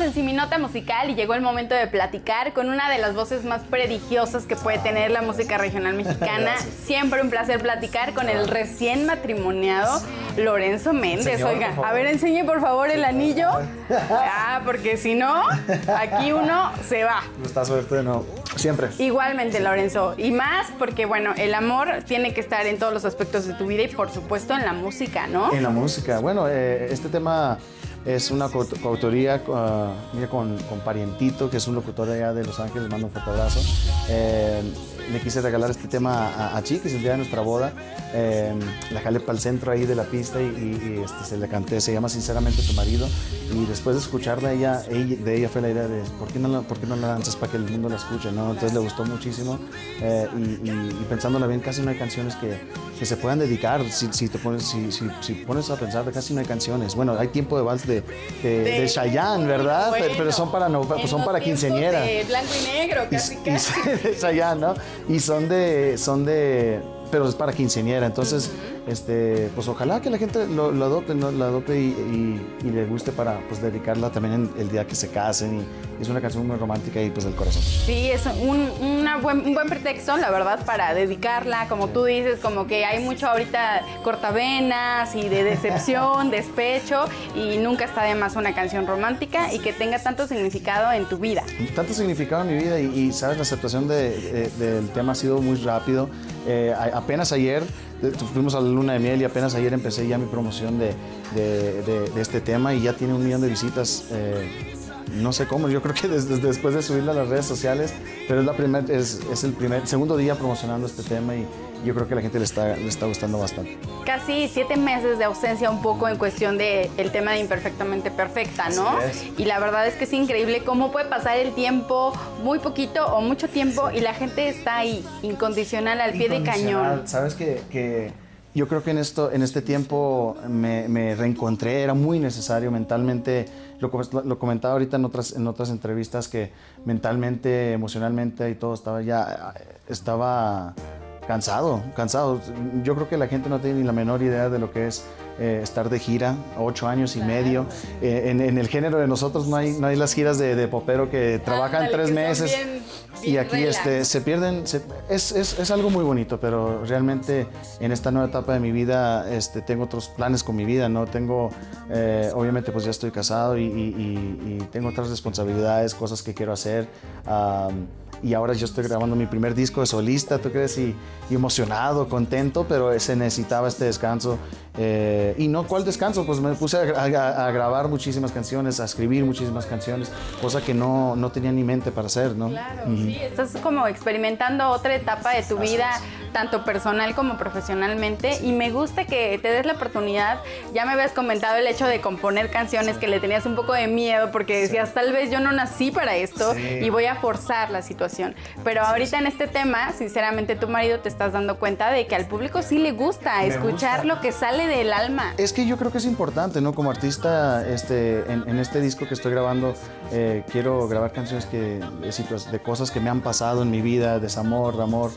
Estamos en Siminota Musical y llegó el momento de platicar con una de las voces más prodigiosas que puede tener la música regional mexicana. Siempre un placer platicar con el recién matrimoniado Lorenzo Méndez. Oiga, a ver, enseñe por favor el anillo. Ah, porque si no, aquí uno se va. Está suerte nuevo. Siempre. Igualmente, Lorenzo. Y más porque, bueno, el amor tiene que estar en todos los aspectos de tu vida y, por supuesto, en la música, ¿no? En la música. Bueno, eh, este tema es una coautoría uh, con, con, Parientito, que es un locutor allá de Los Ángeles, mando un fuerte abrazo. Eh, le quise regalar este tema a, a Chi, que es el día de nuestra boda. Eh, la jalé para el centro ahí de la pista y, este, se le canté, se llama Sinceramente tu marido. Y después de escucharla, ella, de ella fue la idea de, ¿por qué no la, por qué no la lanzas para que el mundo la escuche? ¿no? Entonces le gustó muchísimo. Eh, y, y, pensándola bien, casi no hay canciones que, que se puedan dedicar. Si, si te pones, si, si, pones a pensar, casi no hay canciones. Bueno, hay tiempo de vals de, de, de, Chayanne, ¿verdad? pero son para, no, pues son para quinceañeras. De blanco y negro, casi, casi. de Chayanne, ¿no? Y son de, son de, pero es para quinceañera. Entonces, este, pues ojalá que la gente lo, adopte, lo adopte y, le guste para pues, dedicarla también en el día que se casen. Y es una canción muy romántica y pues del corazón. Sí, es un, buen, un buen pretexto, la verdad, para dedicarla. Como tú dices, como que hay mucho ahorita cortavenas y de decepción, despecho, y nunca está de más una canción romántica y que tenga tanto significado en tu vida. Tanto significado en mi vida y, sabes, la aceptación del tema ha sido muy rápido. Eh, apenas ayer fuimos a la luna de miel y apenas ayer empecé ya mi promoción de, de, este tema y ya tiene un millón de visitas. Eh, no sé cómo, yo creo que desde, después de subirla a las redes sociales, pero es, la primer, es, es el primer, segundo día promocionando este tema y yo creo que a la gente le está, le está gustando bastante. Casi siete meses de ausencia un poco en cuestión del el tema de Imperfectamente Perfecta, ¿no? Y la verdad es que es increíble cómo puede pasar el tiempo, muy poquito o mucho tiempo, y la gente está ahí, incondicional, al pie de cañón. Sabes que, que yo creo que en, esto, en este tiempo me, me reencontré, era muy necesario mentalmente, lo, lo, comentaba ahorita en otras, en otras entrevistas, que mentalmente, emocionalmente y todo estaba ya, estaba cansado, cansado. Yo creo que la gente no tiene ni la menor idea de lo que es eh, estar de gira, ocho años y medio. Eh, en, el género de nosotros no hay, no hay las giras de, popero que trabajan tres meses y aquí este, se pierden. es, es, es, algo muy bonito, pero realmente en esta nueva etapa de mi vida este, tengo otros planes con mi vida, ¿no? Tengo, eh, obviamente pues ya estoy casado y, y, y, tengo otras responsabilidades, cosas que quiero hacer y ahora yo estoy grabando mi primer disco de solista, ¿tú crees? Y, emocionado, contento, pero se necesitaba este descanso. Eh, y no, ¿cuál descanso? Pues me puse a, grabar muchísimas canciones, a escribir muchísimas canciones, cosa que no, no tenía ni mente para hacer, ¿no? Claro, sí, estás como experimentando otra etapa de tu vida, tanto personal como profesionalmente, y me gusta que te des la oportunidad. Ya me habías comentado el hecho de componer canciones que le tenías un poco de miedo porque decías, tal vez yo no nací para esto y voy a forzar la situación pero ahorita en este tema, sinceramente, tu marido te estás dando cuenta de que al público sí le gusta escuchar lo que sale del alma. Es que yo creo que es importante, ¿no? Como artista, este, en, este disco que estoy grabando, eh, quiero grabar canciones que, de, cosas que me han pasado en mi vida, desamor, amor,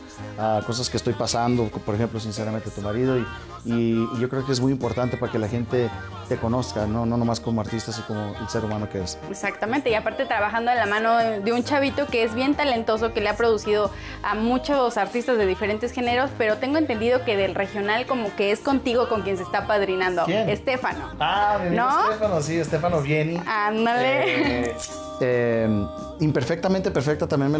cosas que estoy pasando, por ejemplo, sinceramente, tu marido. Y, y, yo creo que es muy importante para que la gente te conozca, ¿no? no nomás como artista, sino como el ser humano que es. Exactamente, y aparte trabajando de la mano de un chavito que es bien talentoso, que le ha producido a muchos artistas de diferentes géneros, pero tengo entendido que del regional como que es contigo con quien se está padrinando. ¿Quién? Estefano. Ah, mi ¿no? Estefano, sí, Estefano Vieni. Ándale. Eh, eh, Imperfectamente Perfecta también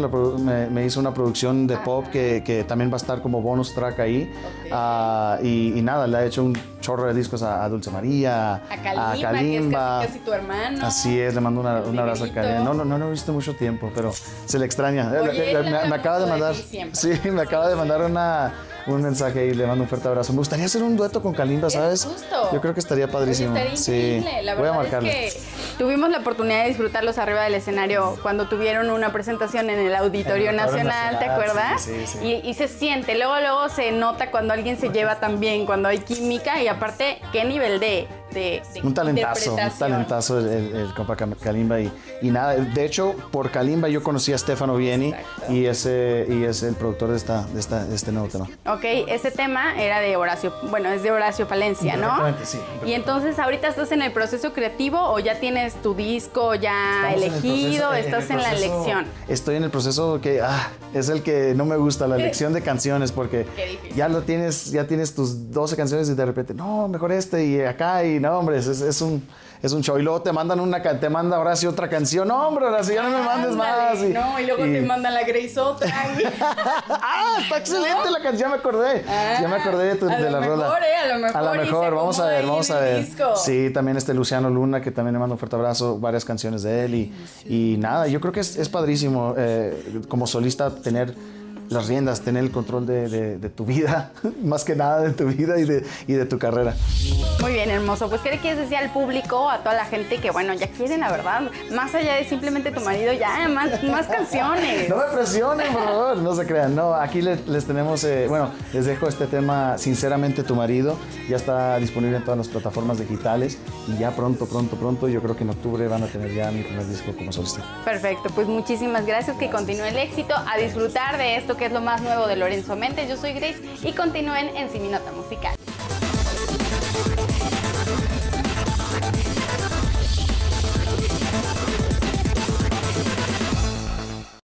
me, hizo una producción de pop que, también va a estar como bonus track ahí. Ah, y, nada, le ha hecho un chorro de discos a, Dulce María, a Kalimba, que es casi, tu hermano. Así es, le mando un abrazo a Kalimba. No, no, no lo he visto mucho tiempo, pero se le extraña. me, acaba de mandar, sí, me acaba de mandar una un mensaje y le mando un fuerte abrazo. Me gustaría hacer un dueto con Kalimba, ¿sabes? Justo. Yo creo que estaría padrísimo. estaría increíble. Sí. La verdad Voy a Es que tuvimos la oportunidad de disfrutarlos arriba del escenario cuando tuvieron una presentación en el Auditorio Nacional, ¿te acuerdas? Sí, sí, y, y, se siente, luego luego se nota cuando alguien se lleva tan bien, cuando hay química y aparte, qué nivel de de, un talentazo, un talentazo el, compa Kalimba y, y, nada, de hecho por Kalimba yo conocí a Stefano Vieni y ese y es el productor de esta, de esta de este nuevo tema. Ok, ese tema era de Horacio, bueno es de Horacio Palencia, ¿no? Sí. Y entonces ahorita estás en el proceso creativo o ya tienes tu disco ya elegido, estás en, la elección. Estoy en el proceso que ah, es el que no me gusta la elección de canciones porque ya lo tienes, ya tienes tus 12 canciones y de repente no mejor este y acá y no hombre es, es un es un show. Y luego te mandan una, te manda ahora sí otra canción. No, hombre, ahora sí ya no me mandes más. Y, no, y luego te mandan la Grace otra. ah, está excelente la canción, ya me acordé. ya me acordé de, tu, de la mejor, rola. Eh, a lo mejor, a lo mejor, vamos a ver, vamos a ver. Sí, también este Luciano Luna, que también le mando un fuerte abrazo, varias canciones de él. Y, y nada, yo creo que es, es padrísimo eh, como solista tener las riendas, tener el control de, tu vida, más que nada de tu vida y de, y de tu carrera. Muy bien, hermoso. Pues, ¿qué le quieres decir al público, a toda la gente que, bueno, ya quieren la verdad, más allá de simplemente tu marido, ya, más, más canciones? No me presionen, por favor, no se crean. No, aquí les, tenemos, eh, bueno, les dejo este tema, Sinceramente tu marido, ya está disponible en todas las plataformas digitales y ya pronto, pronto, pronto, yo creo que en octubre van a tener ya mi primer disco como solista. Perfecto, pues muchísimas gracias, que continúe el éxito, a disfrutar de esto que es lo más nuevo de Lorenzo Mente. Yo soy Grace y continúen en Siminota Musical.